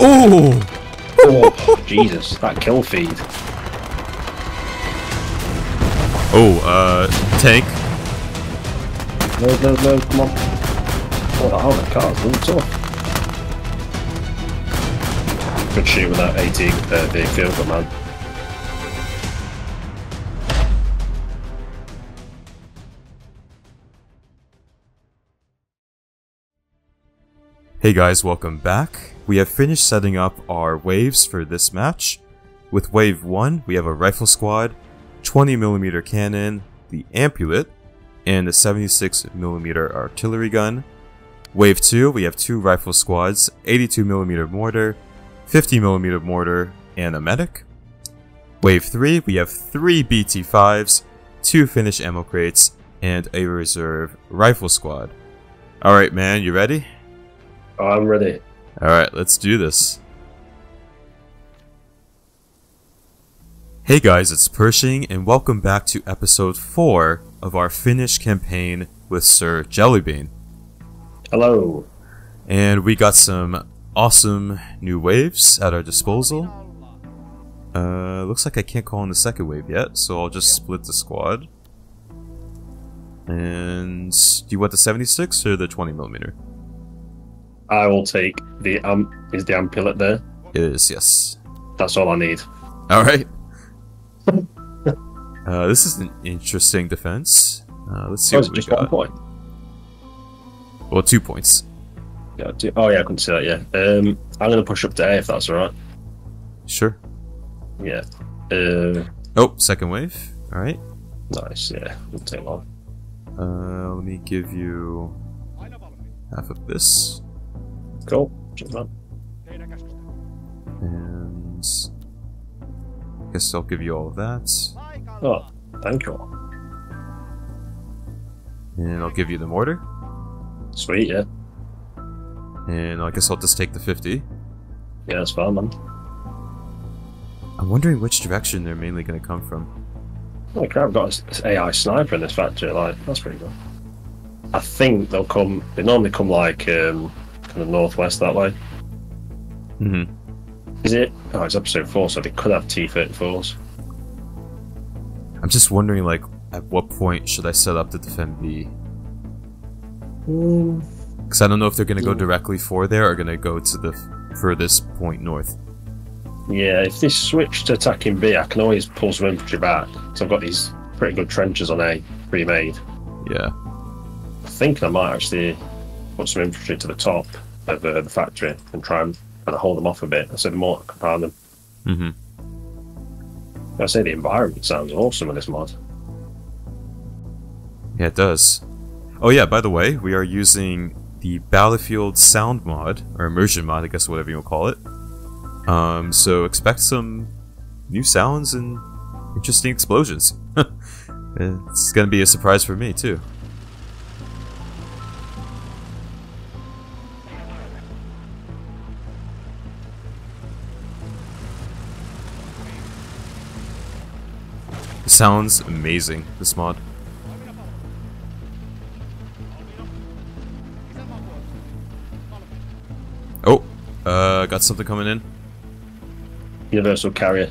Oh! Oh, Jesus, that kill feed. Oh, uh, tank. No, no, no, come on. Oh, the helmet car's really tough. Good shoot with that AT uh, big field man. Hey guys, welcome back. We have finished setting up our waves for this match. With wave 1, we have a rifle squad, 20mm cannon, the ampulette, and a 76mm artillery gun. Wave 2, we have two rifle squads, 82mm mortar, 50mm mortar, and a medic. Wave 3, we have three BT5s, two finished ammo crates, and a reserve rifle squad. Alright man, you ready? Oh, I'm ready. Alright, let's do this. Hey guys, it's Pershing, and welcome back to episode 4 of our Finnish campaign with Sir Jellybean. Hello. And we got some awesome new waves at our disposal. Uh, looks like I can't call in the second wave yet, so I'll just split the squad. And do you want the 76 or the 20mm? I will take the amp. Is the ampulette there? It is, yes. That's all I need. Alright. uh, this is an interesting defense. Uh, let's see Oh, what we just got. one point? Well, two points. Yeah, two- oh, yeah, I couldn't see that, yeah. Um, I'm going to push up to A if that's alright. Sure. Yeah. Uh, Oh, second wave. Alright. nice, yeah. Won't take long. Uh, let me give you half of this. Cool. Man. And I guess I'll give you all of that. Oh, thank you. And I'll give you the mortar. Sweet, yeah. And I guess I'll just take the 50. Yeah, that's fine, man. I'm wondering which direction they're mainly going to come from. Holy crap, I've got an AI sniper in this factory, like, that's pretty good. I think they'll come, they normally come like, um, kind of northwest that way. hmm Is it? Oh, it's episode 4, so they could have T-34s. I'm just wondering, like, at what point should I set up to defend B? Because I don't know if they're going to go directly for there or going to go to the furthest point north. Yeah, if they switch to attacking B, I can always pull some infantry back. So I've got these pretty good trenches on A, pre-made. Yeah. I think I might actually put some infantry to the top of uh, the factory and try and kind of hold them off a bit. So the more I can pound them. hmm I say the environment sounds awesome in this mod. Yeah, it does. Oh yeah, by the way, we are using the Battlefield sound mod, or immersion mod, I guess whatever you will call it. Um, so expect some new sounds and interesting explosions. it's gonna be a surprise for me too. Sounds amazing, this mod. Oh, uh, got something coming in. Universal carrier.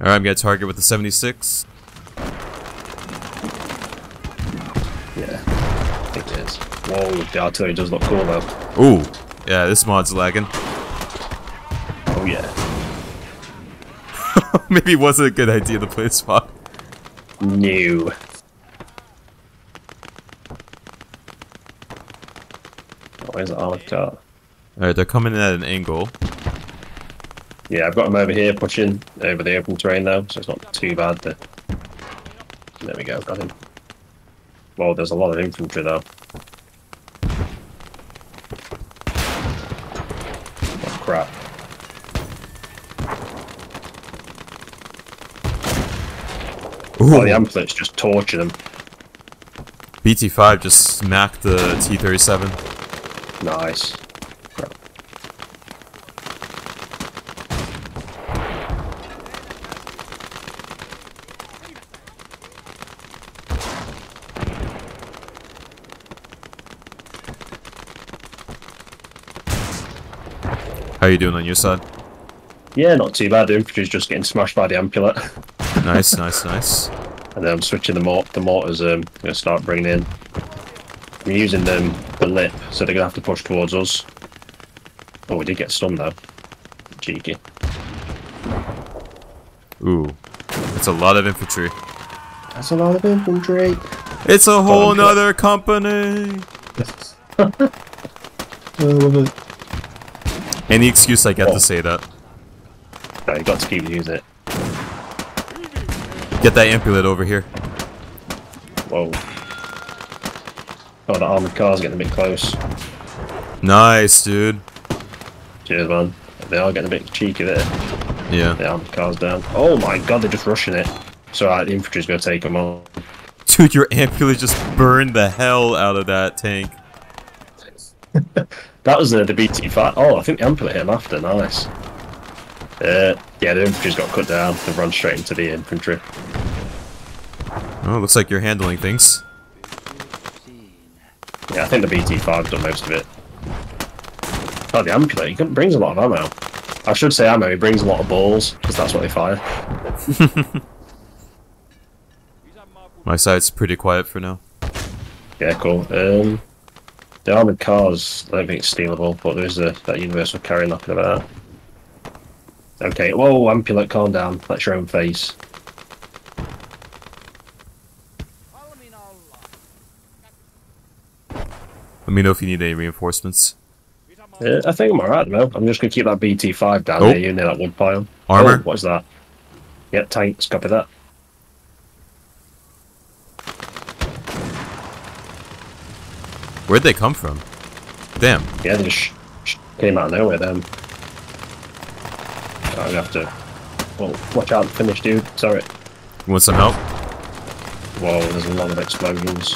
Alright, I'm gonna target with the 76. Yeah, I think it is. Whoa, the artillery does look cool though. Ooh, yeah, this mod's lagging. Oh yeah. Maybe it wasn't a good idea to play this mod. New. Where's the armored car? Alright, they're coming in at an angle. Yeah, I've got him over here pushing over the open terrain now, so it's not too bad. To... There we go, got him. Well, there's a lot of infantry though. Oh crap. Ooh, Oh, the amplet's just torching them. BT5 just smacked the T-37. Nice. How are you doing on your side? Yeah, not too bad. The infantry's just getting smashed by the ampulate. Nice, nice, nice. And then I'm switching the mort the mortars um gonna start bringing in. I'm using them the lip, so they're gonna have to push towards us. Oh we did get stunned though. Cheeky. Ooh. It's a lot of infantry. That's a lot of infantry. It's a whole Fun. nother company! Any excuse I get Oh. to say that. No, you got to keep using it. Get that ampulate over here. Whoa. Oh the armoured car's getting a bit close. Nice, dude. Cheers man. They are getting a bit cheeky there. Yeah. The armoured car's down. Oh my god, they're just rushing it. So the infantry's gonna take them on. Dude, your ampulate just burned the hell out of that tank. That was uh, the BT5. Oh, I think the ampulate hit him after. Nice. Uh, yeah, the infantry's got cut down. They've run straight into the infantry. Oh, looks like you're handling things. Yeah, I think the BT5's done most of it. Oh, the ampulate. He brings a lot of ammo. I should say ammo. He brings a lot of balls because that's what they fire. My side's pretty quiet for now. Yeah, cool. Um, the armored cars. I don't think it's stealable, but there's a, that universal carry knocking about. Okay. Whoa, ampulate, calm down. That's your own face. Let me know if you need any reinforcements. Uh, I think I'm alright now. I'm just gonna keep that BT5 down Oh. there, you near that wood pile. Armor? Oh, what's that? Yep, tanks, copy that. Where'd they come from? Damn. Yeah, they just sh- sh- came out of nowhere then. I'm gonna have to. Well, watch out, finish, dude. Sorry. You want some help? Whoa, there's a lot of explosions.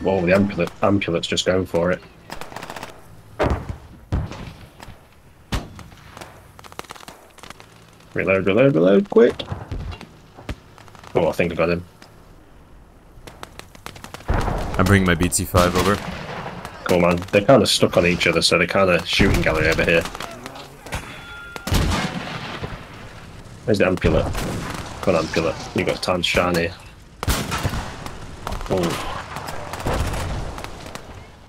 Whoa, the ampulate, ampulate's just going for it. Reload, reload, reload, quick! Oh, I think I got him. I'm bringing my BT5 over. Cool, man. They're kind of stuck on each other, so they're kind of shooting gallery over here. Where's the ampulate? Come on, ampulate. You got time to shine here. Oh.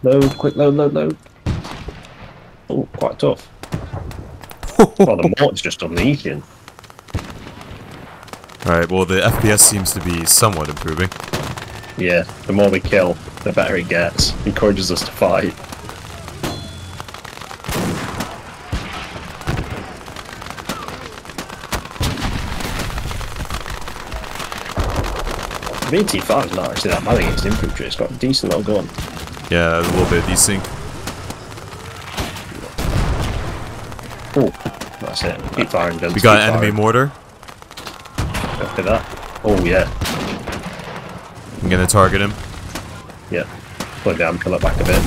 Load, quick load, load, load. Oh, quite tough. well, the mortar's just unleashing. Alright, well, the FPS seems to be somewhat improving. Yeah, the more we kill, the better it gets. Encourages us to fight. BT5 is not actually that bad against infantry. It's got a decent little gun. Yeah, a little bit desync. Oh, that's it. Uh, keep firing guns. We got keep enemy mortar. After that. Oh yeah, I'm gonna target him. Yeah. Plug down, pull it back a bit.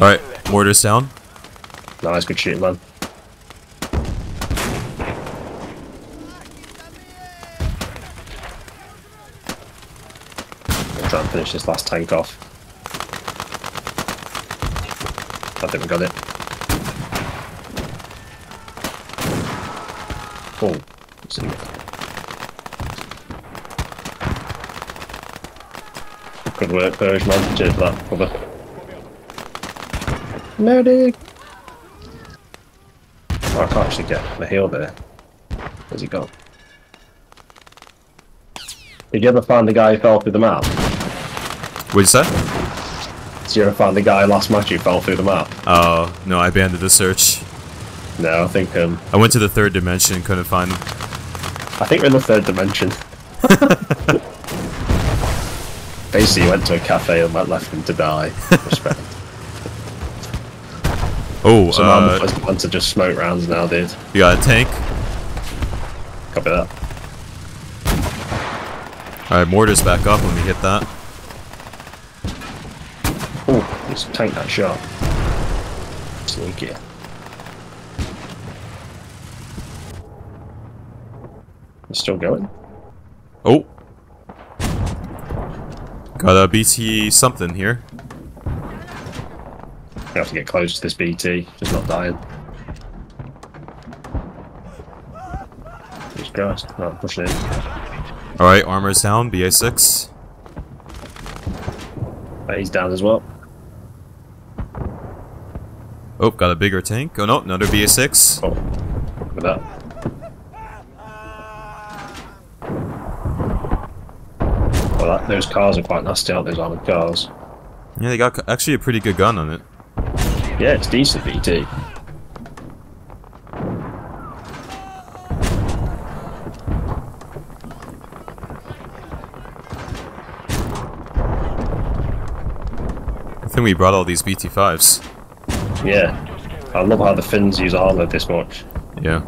Alright, mortar's down. Nice, good shooting, man. I'll try and finish this last tank off. I think we got it. Oh, it's in Good work, Purge, man. Cheers for that cover. Medic! Oh, I can't actually get the heal there. Where's he gone? Did you ever find the guy who fell through the map? What'd you say? Did you ever find the guy last match who fell through the map? Oh, no, I abandoned the search. No, I think um, I went to the third dimension, couldn't find him. I think we're in the third dimension. Basically, he went to a cafe and went left him to die. Respect. Oh, So uh, I'm want to just smoke rounds now, dude. you got a tank. Copy that. Alright, mortar's back up. Let me hit that. Oh, let's tank that shot. Sneaky. It's still going. Oh! Got a BT something here. have to get close to this BT, just not dying. Jesus Christ, no, pushing in. Alright, armor's down, BA6. But he's down as well. Oh, got a bigger tank. Oh no, another BA6. Oh, look at that. Well, that, those cars are quite nasty, aren't those armoured cars? Yeah, they got actually a pretty good gun on it. Yeah, it's decent BT. I think we brought all these BT5s. Yeah. I love how the Finns use armour this much. Yeah.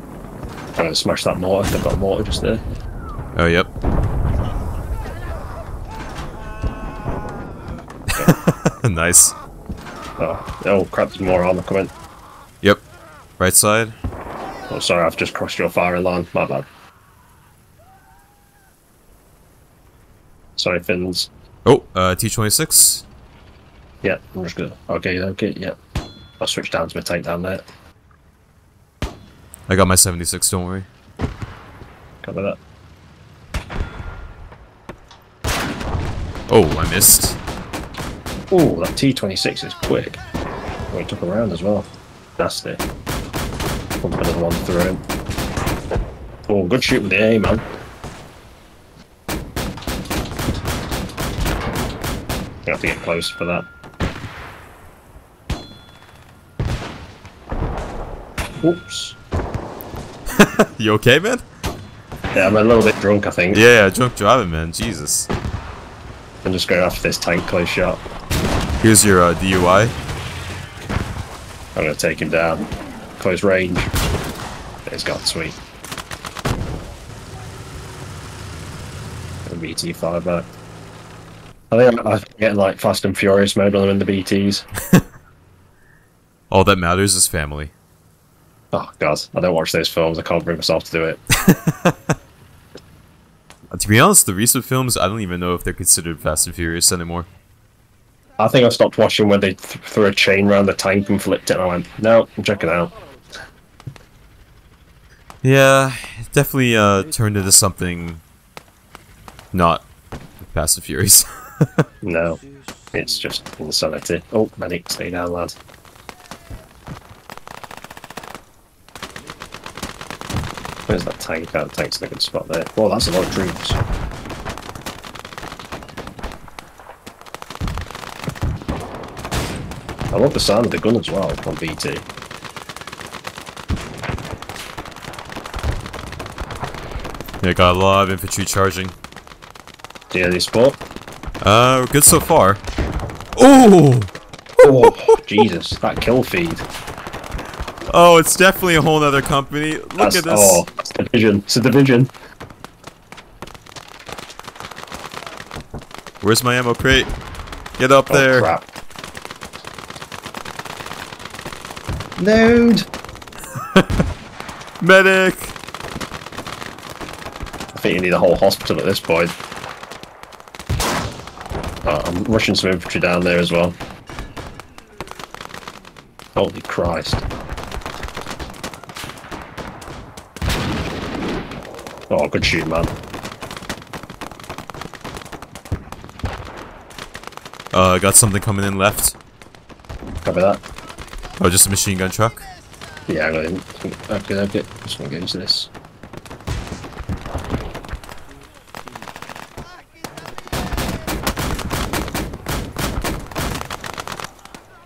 I'm gonna smash that mortar. They've got a mortar just there. Oh, yep. nice. Oh, oh crap, there's more armour coming. Yep. Right side. Oh, sorry, I've just crossed your firing line. My bad. Sorry, Finns. Oh, uh, T26. Yeah, I'm just gonna. Okay, okay, yeah. I'll switch down to my tank down there. I got my 76, don't worry. Cover that. Oh, I missed. Oh, that T26 is quick. Oh, he took a round as well. Nasty. Pump another one through him. Oh, good shoot with the A, man. You have to get close for that. Oops. You okay, man? Yeah, I'm a little bit drunk, I think. Yeah, drunk driving, man. Jesus. I'm just going after this tank close shot. Here's your uh, DUI. I'm going to take him down. Close range. He's got sweet. And BT5 back. I think I'm, I'm getting like Fast and Furious mode when I'm in the BTs. All that matters is family. Oh god, I don't watch those films. I can't bring myself to do it. Uh, to be honest, the recent films, I don't even know if they're considered Fast and Furious anymore. I think I stopped watching when they th- threw a chain around the tank and flipped it. And I went, no, I'm checking it out. Yeah, it definitely uh, turned into something not Fast and Furious. No, it's just insanity. Oh, medic, stay down, lad. Where's that tank? That tank's in a good spot there. Well, that's a lot of troops. I love the sound of the gun as well on BT. yeah, got a lot of infantry charging. Yeah, they spot. Uh, good so far. Oh! Oh, Jesus, that kill feed. Oh, it's definitely a whole other company. Look That's, at this. Oh, it's a division. It's a division. Where's my ammo crate? Get up Oh, there. crap. Load! Medic! I think you need a whole hospital at this point. Oh, I'm rushing some infantry down there as well. Holy Christ. Oh, good shoot, man. Uh, got something coming in left. Copy that. Oh, just a machine gun truck. Yeah, I'm gonna. Okay, okay. Just gonna get into this.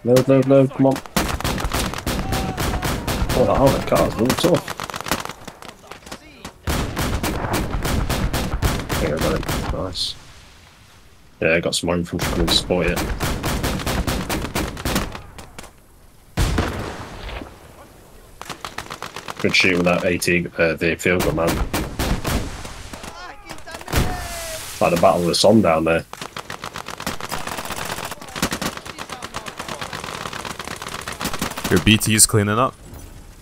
Load, load, load, come on. Oh, the armored car's really tough. There you go, buddy. Nice. Yeah, I got some infantry coming to support it. Good shoot with that AT, uh, the field man. Like the Battle of the Somme down there. Your BT's cleaning up.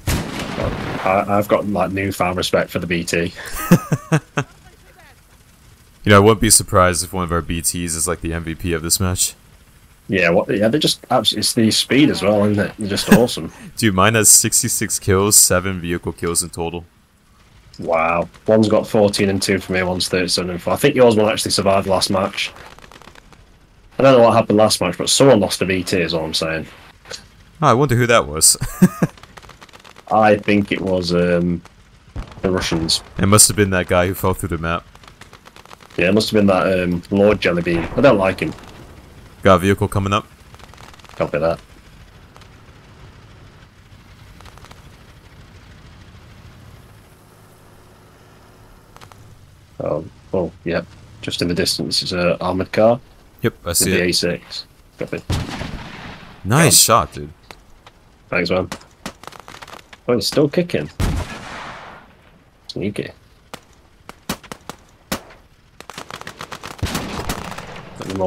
I, I've got like newfound respect for the BT. You know, I wouldn't be surprised if one of our BTs is like the MVP of this match. Yeah, what? Yeah, they're just absolutely. It's the speed as well, isn't it? They're just awesome. Dude, mine has 66 kills, 7 vehicle kills in total. wow. One's got 14 and 2 for me, one's 37 and 4. I think yours will actually survive last match. I don't know what happened last match, but someone lost a BT, is all I'm saying. Oh, I wonder who that was. I think it was um, the Russians. it must have been that guy who fell through the map. Yeah, it must have been that um, Lord Jellybean. I don't like him. Got a vehicle coming up. Copy that. Oh, oh, yep. Just in the distance is a armored car. Yep, I The see it. A6. Copy. Nice shot, dude. Thanks, man. Oh, he's still kicking. Sneaky. Got them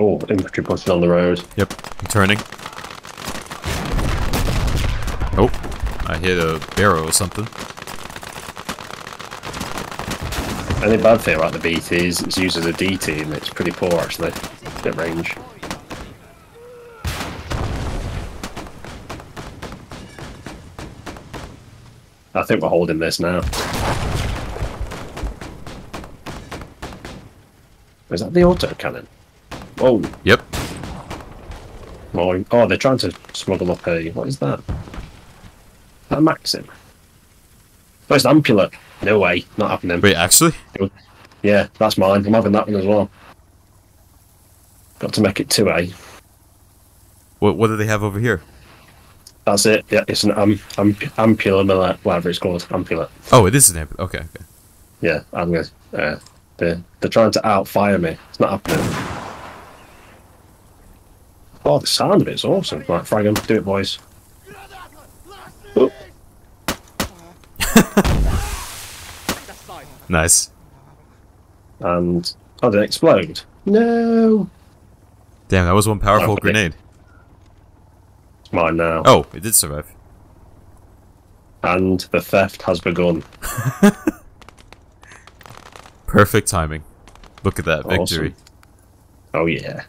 Oh, infantry pushing on the road. Yep, I'm turning. Oh, I hit a barrel or something. Only bad thing about the BT is it's used as a D team. It's pretty poor actually at range. I think we're holding this now. Is that the auto cannon? Oh, Yep. oh, oh, they're trying to smuggle up a. What is that? Is that a Maxim? Oh, it's an. No way, not happening. Wait, actually? Yeah, that's mine. I'm having that one as well. Got to make it 2A. What, what do they have over here? That's it. Yeah, it's an am, am, Ampulomet, whatever it's called. Ampula. Oh, it is an amp. Okay, okay. Yeah, I'm gonna. Uh, they're, they're trying to outfire me. It's not happening. Oh, the sound of it's awesome. Right, frag 'em. Do it, boys. Oh, Nice. and. Oh, did it explode? No! Damn, that was one powerful oh, Okay. grenade. It's mine now. Oh, it did survive. And the theft has begun. Perfect timing. Look at that victory. Oh, yeah.